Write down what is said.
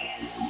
Yes.